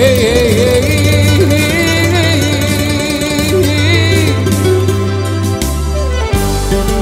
hey, hey, hey,